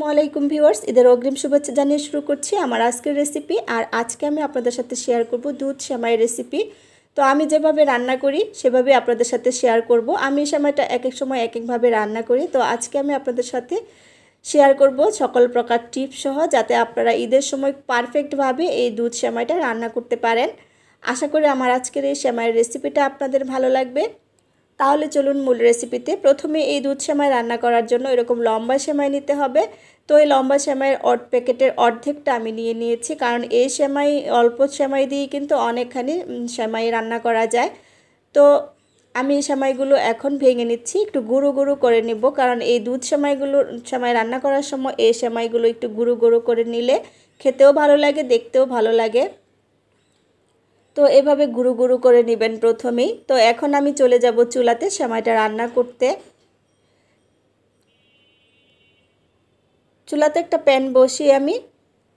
আসসালামু আলাইকুম ভিউয়ার্স, ঈদের অগ্রিম শুভেচ্ছা জানিয়ে শুরু করছি আমার আজকের রেসিপি আর আজকে আমি আপনাদের সাথে শেয়ার করব দুধ সেমাই রেসিপি তো আমি যেভাবে রান্না করি সেভাবে আপনাদের সাথে শেয়ার করব। আমি সেমাইটা এক এক সময় এক একভাবে রান্না করি। তো আজকে আমি আপনাদের সাথে শেয়ার করব সকল প্রকার টিপস সহ, যাতে আপনারা ঈদের সময় পারফেক্টভাবে এই দুধ সেমাইটা রান্না করতে পারেন। আশা করি আমার আজকের এই সেমাইয়ের রেসিপিটা আপনাদের ভালো লাগবে। তাহলে চলুন মূল রেসিপিতে প্রথমে এই দুধ সেমাই রান্না করার জন্য এরকম লম্বা সেমাই নিতে হবে। তো এই লম্বা সেমাইয়ের অর্ধ প্যাকেটের অর্ধেকটা আমি নিয়ে নিয়েছি, কারণ এই সেমাই অল্প সেমাই দিয়ে কিন্তু অনেকখানি সেমাই রান্না করা যায়। তো আমি এই সেমাইগুলো এখন ভেঙে নিচ্ছি, একটু গুঁড়ো গুঁড়ো করে নিব, কারণ এই দুধ সেমাইগুলো, সেমাই রান্না করার সময় এই সেমাইগুলো একটু গুঁড়ো গুঁড়ো করে নিলে খেতেও ভালো লাগে, দেখতেও ভালো লাগে। তো এভাবে গুঁড়ো গুঁড়ো করে নেবেন প্রথমেই। তো এখন আমি চলে যাব চুলাতে সেমাইটা রান্না করতে। চুলাতে একটা প্যান বসিয়ে আমি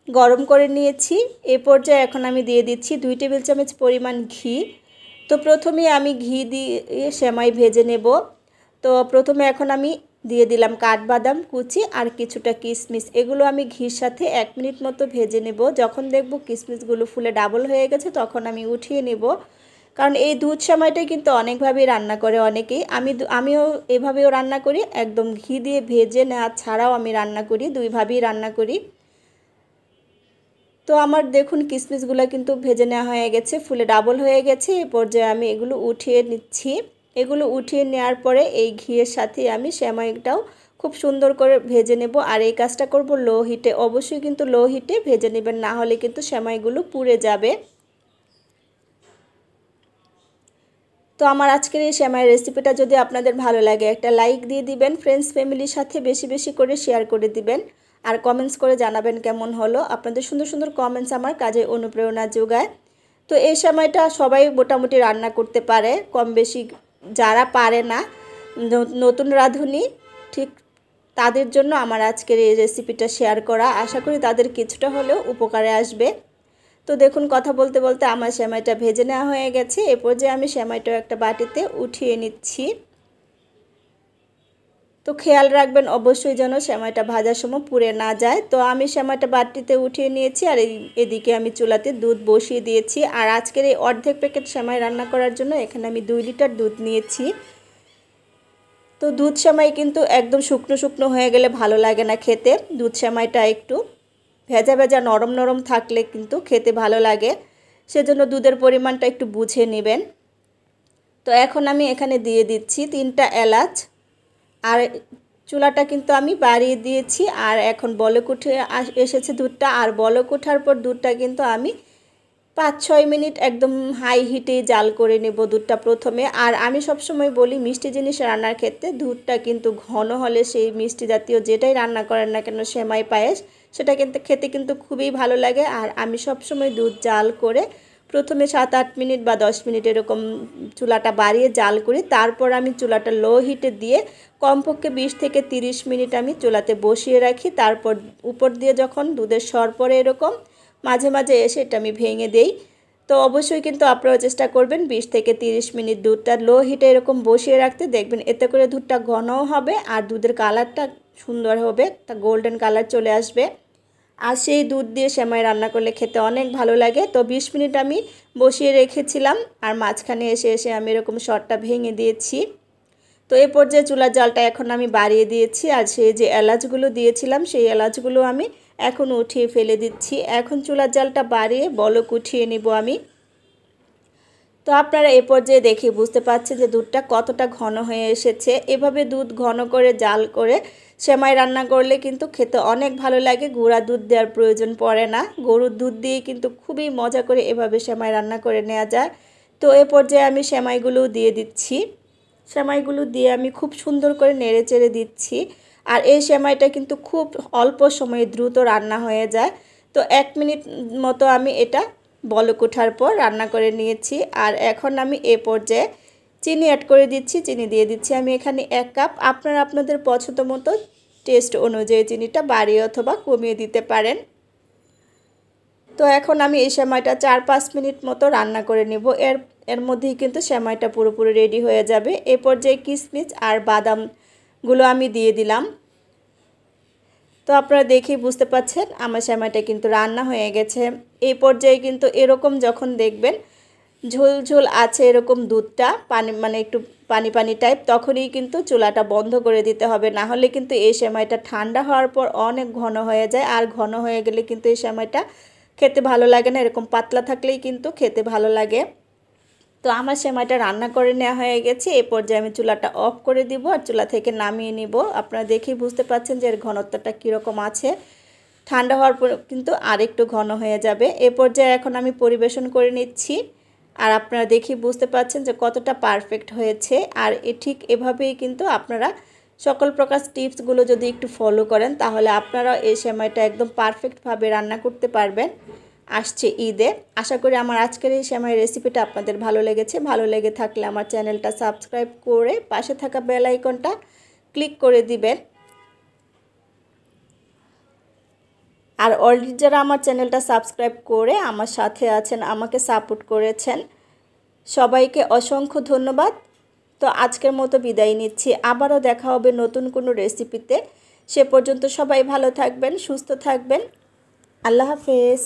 গরম করে নিয়েছি। এ পর্যায়ে এখন আমি দিয়ে দিচ্ছি দুই টেবিল চামচ পরিমাণ ঘি। তো প্রথমে আমি ঘি দিয়ে সেমাই ভেজে নেব। তো প্রথমে এখন আমি দিয়ে দিলাম কাঠবাদাম, কুচি আর কিছুটা কিশমিশ এগুলো আমি ঘির সাথে এক মিনিট মতো ভেজে নেব। যখন দেখব কিশমিশগুলো ফুলে ডাবল হয়ে গেছে, তখন আমি উঠিয়ে নেব। কারণ এই দুধ সময়টাই কিন্তু অনেকভাবেই রান্না করে অনেকেই। আমি আমিও এভাবেও রান্না করি, একদম ঘি দিয়ে ভেজে নেওয়া ছাড়াও আমি রান্না করি, দুইভাবেই রান্না করি। তো আমার দেখুন কিশমিশগুলো কিন্তু ভেজে নেওয়া হয়ে গেছে, ফুলে ডাবল হয়ে গেছে। এ পর্যায়ে আমি এগুলো উঠিয়ে নিচ্ছি। এগুলো উঠিয়ে নেওয়ার পরে এই ঘিয়ের সাথে আমি সেমাইটাও খুব সুন্দর করে ভেজে নেব। আর এই কাজটা করব লো হিটে। অবশ্যই কিন্তু লো হিটে ভেজে নেবেন, না হলে কিন্তু সেমাইগুলো পুড়ে যাবে। তো আমার আজকের এই সেমাই রেসিপিটা যদি আপনাদের ভালো লাগে, একটা লাইক দিয়ে দিবেন ফ্রেন্ডস ফ্যামিলির সাথে বেশি বেশি করে শেয়ার করে দিবেন। আর কমেন্টস করে জানাবেন কেমন হলো। আপনাদের সুন্দর সুন্দর কমেন্টস আমার কাজে অনুপ্রেরণা যোগায়। তো এই সময়টা সবাই মোটামুটি রান্না করতে পারে কম বেশি যারা পারে না নতুন রাঁধুনি, ঠিক তাদের জন্য আমার আজকের এই রেসিপিটা শেয়ার করা। আশা করি তাদের কিছুটা হলেও উপকারে আসবে। তো দেখুন, কথা বলতে বলতে আমার সেমাইটা ভেজে নেওয়া হয়ে গেছে। এরপর যে আমি সেমাইটাও একটা বাটিতে উঠিয়ে নিচ্ছি। তো খেয়াল রাখবেন অবশ্যই যেন সেমাইটা ভাজার সময় পুড়ে না যায়। তো আমি সেমাইটা বাটিতে উঠিয়ে নিয়েছি আর এদিকে আমি চুলাতে দুধ বসিয়ে দিয়েছি। আর আজকের এই অর্ধেক প্যাকেট সেমাই রান্না করার জন্য এখানে আমি দুই লিটার দুধ নিয়েছি। তো দুধ সেমাই কিন্তু একদম শুকনো শুকনো হয়ে গেলে ভালো লাগে না খেতে। দুধ সেমাইটা একটু ভেজা ভেজা নরম নরম থাকলে কিন্তু খেতে ভালো লাগে। সেজন্য দুধের পরিমাণটা একটু বুঝে নেবেন। তো এখন আমি এখানে দিয়ে দিচ্ছি তিনটা এলাচ। আর চুলাটা কিন্তু আমি বাড়িয়ে দিয়েছি, আর এখন বলক উঠে এসেছে দুধটা, আর বলক ওঠার পর দুধটা কিন্তু আমি পাঁচ, ছয় মিনিট একদম হাই হিটে জাল করে নেব দুধটা প্রথমে। আর আমি সবসময় বলি, মিষ্টি জিনিস রান্নার ক্ষেত্রে দুধটা কিন্তু ঘন হলে সেই মিষ্টি জাতীয় যেটাই রান্না করেন না কেন, সেমাই পায়েস, সেটা কিন্তু খেতে কিন্তু খুবই ভালো লাগে। আর আমি সবসময় দুধ জাল করে প্রথমে সাত, আট মিনিট বা দশ মিনিট এরকম চুলাটা বাড়িয়ে জাল করি তারপর আমি চুলাটা লো হিটে দিয়ে কমপক্ষে বিশ থেকে তিরিশ মিনিট আমি চুলাতে বসিয়ে রাখি। তারপর উপর দিয়ে যখন দুধের সর পরে এরকম, মাঝে মাঝে এসে এটা আমি ভেঙে দেই। তো অবশ্যই কিন্তু আপনারা চেষ্টা করবেন বিশ থেকে তিরিশ মিনিট দুধটা লো হিটে এরকম বসিয়ে রাখতে। দেখবেন এতে করে দুধটা ঘনও হবে আর দুধের কালারটা সুন্দর হবে তা গোল্ডেন কালার চলে আসবে। আর সেই দুধ দিয়ে সেমাই রান্না করলে খেতে অনেক ভালো লাগে। তো বিশ মিনিট আমি বসিয়ে রেখেছিলাম আর মাঝখানে এসে এসে আমি এরকম শটটা ভেঙে দিয়েছি। তো এ পর্যায়ে চুলার জালটা এখন আমি বাড়িয়ে দিয়েছি আর সেই যে এলাচগুলো দিয়েছিলাম, সেই এলাচগুলো আমি এখন উঠিয়ে ফেলে দিচ্ছি। এখন চুলার জালটা বাড়িয়ে বলক উঠিয়ে নিব আমি। তো আপনারা এ পর্যায়ে দেখে বুঝতে পারছেন যে দুধটা কতটা ঘন হয়ে এসেছে। এভাবে দুধ ঘন করে, জাল করে সেমাই রান্না করলে কিন্তু খেতে অনেক ভালো লাগে। গুঁড়া দুধ দেওয়ার প্রয়োজন পড়ে না। গরুর দুধ দিয়ে কিন্তু খুবই মজা করে এভাবে সেমাই রান্না করে নেওয়া যায়। তো এ পর্যায়ে আমি সেমাইগুলো দিয়ে দিচ্ছি। সেমাইগুলো দিয়ে আমি খুব সুন্দর করে নেড়ে চেড়ে দিচ্ছি। আর এই সেমাইটা কিন্তু খুব অল্প সময়ে দ্রুত রান্না হয়ে যায়। তো এক মিনিট মতো আমি এটা বলক ওঠার পর রান্না করে নিয়েছি। আর এখন আমি এ পর্যায়ে চিনি অ্যাড করে দিচ্ছি, চিনি দিয়ে দিচ্ছি। আমি এখানে এক কাপ আপনারা আপনাদের পছন্দ মতো টেস্ট অনুযায়ী চিনিটা বাড়িয়ে অথবা কমিয়ে দিতে পারেন। তো এখন আমি এই সেমাইটা চার পাঁচ মিনিট মতো রান্না করে নেব। এর এর মধ্যেই কিন্তু সেমাইটা পুরোপুরি রেডি হয়ে যাবে। এ পর্যায়ে কিশমিশ আর বাদামগুলো আমি দিয়ে দিলাম। তো আপনারা দেখেই বুঝতে পাচ্ছেন আমার সেমাইটা কিন্তু রান্না হয়ে গেছে। এই পর্যায়ে কিন্তু এরকম যখন দেখবেন ঝোল ঝোল আছে এরকম দুধটা, পানি মানে একটু পানি পানি টাইপ তখনই কিন্তু চুলাটা বন্ধ করে দিতে হবে। না হলে কিন্তু এই সেমাইটা ঠান্ডা হওয়ার পর অনেক ঘন হয়ে যায়। আর ঘন হয়ে গেলে কিন্তু এই সেমাইটা খেতে ভালো লাগে না। এরকম পাতলা থাকলেই কিন্তু খেতে ভালো লাগে। তো আমার সেমাইটা রান্না করে নেওয়া হয়ে গেছে। এই পর্যায়ে আমি চুলাটা অফ করে দিব আর চুলা থেকে নামিয়ে নিব। আপনারা দেখেই বুঝতে পাচ্ছেন যে এর ঘনত্বটা কীরকম আছে। ঠান্ডা হওয়ার পর কিন্তু আরেকটু ঘন হয়ে যাবে। এ পর্যায়ে এখন আমি পরিবেশন করে নিচ্ছি। আর আপনারা দেখি বুঝতে পাচ্ছেন যে কতটা পারফেক্ট হয়েছে। আর এ ঠিক এভাবেই কিন্তু আপনারা সকল প্রকার টিপসগুলো যদি একটু ফলো করেন, তাহলে আপনারা এই সেমাইটা একদম পারফেক্টভাবে রান্না করতে পারবেন। আসছে ঈদে। আশা করি আমার আজকের এই সেমাই রেসিপিটা আপনাদের ভালো লেগেছে। ভালো লেগে থাকলে আমার চ্যানেলটা সাবস্ক্রাইব করে পাশে থাকা বেল আইকনটা ক্লিক করে দিবেন। আর অলরেডি যারা আমার চ্যানেলটা সাবস্ক্রাইব করে আমার সাথে আছেন, আমাকে সাপোর্ট করেছেন, সবাইকে অসংখ্য ধন্যবাদ। তো আজকের মতো বিদায় নিচ্ছি। আবারও দেখা হবে নতুন কোনো রেসিপিতে সে পর্যন্ত সবাই ভালো থাকবেন, সুস্থ থাকবেন। আল্লাহ হাফেজ।